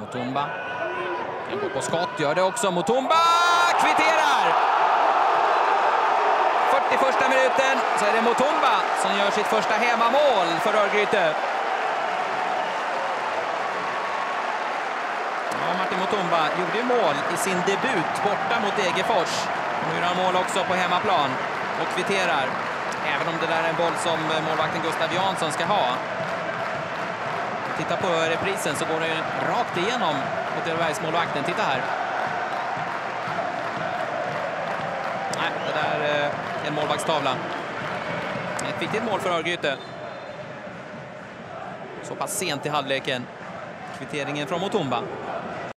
Mutumba. Tempo på skott, gör det också. Mutumba kvitterar! 41 minuten så är det Mutumba som gör sitt första hemmamål för Örgryte. Ja, Martin Mutumba gjorde mål i sin debut borta mot Degerfors. Nu gör han mål också på hemmaplan och kvitterar. Även om det där är en boll som målvakten Gustav Jansson ska ha. Titta på reprisen så går den rakt igenom Åtvidabergsmålvakten. Titta här. Nej, det där eh, är en målvaktstavla. Ett viktigt mål för Örgryte. Så pass sent i halvleken. Kvitteringen från Mutumba.